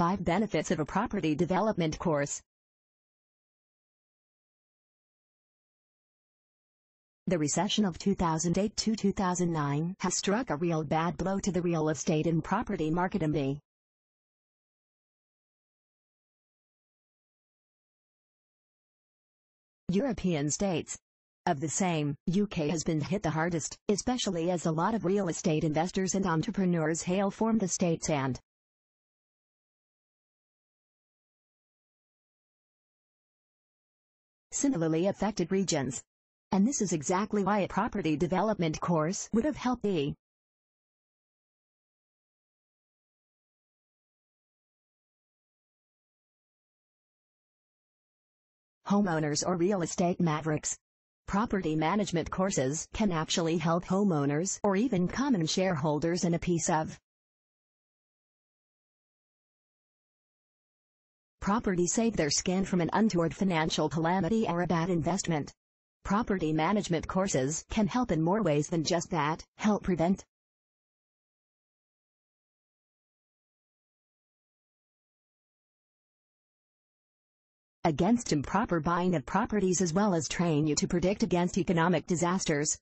5 Benefits of a Property Development Course The recession of 2008 to 2009 has struck a real bad blow to the real estate and property market in the European states. Of the same, UK has been hit the hardest, especially as a lot of real estate investors and entrepreneurs hail from the states and similarly affected regions. And this is exactly why a property development course would have helped the homeowners or real estate mavericks. Property management courses can actually help homeowners or even common shareholders in a piece of property save their skin from an untoward financial calamity or a bad investment. Property management courses can help in more ways than just that, help prevent against improper buying of properties as well as train you to predict against economic disasters.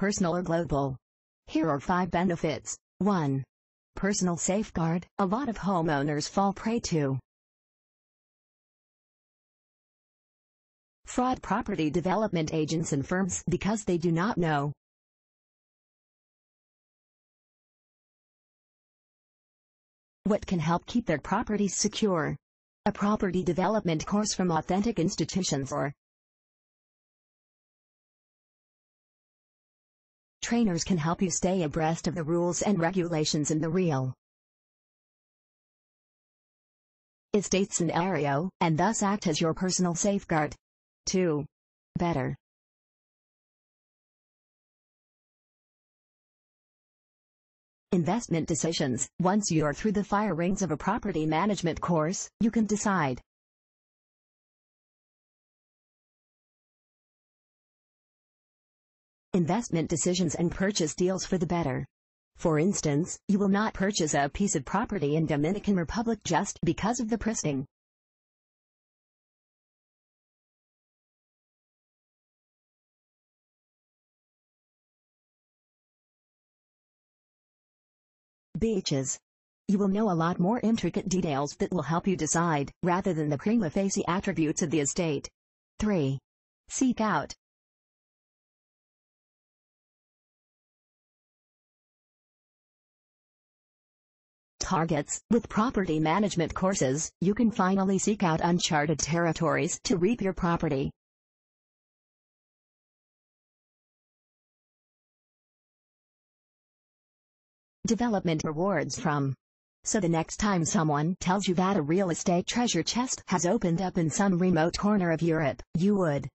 Personal or global. Here are 5 benefits. 1. Personal safeguard. A lot of homeowners fall prey to fraud property development agents and firms because they do not know what can help keep their properties secure. A property development course from authentic institutions or Trainers can help you stay abreast of the rules and regulations in the real estate scenario, and thus act as your personal safeguard. 2. Better. Investment decisions. Once you're through the fire rings of a property management course, you can decide investment decisions and purchase deals for the better. For instance, you will not purchase a piece of property in Dominican Republic just because of the pristine beaches. You will know a lot more intricate details that will help you decide, rather than the prima facie attributes of the estate. 3. Seek out targets. With property management courses, you can finally seek out uncharted territories to reap your property. Development rewards from. So the next time someone tells you that a real estate treasure chest has opened up in some remote corner of Europe, you would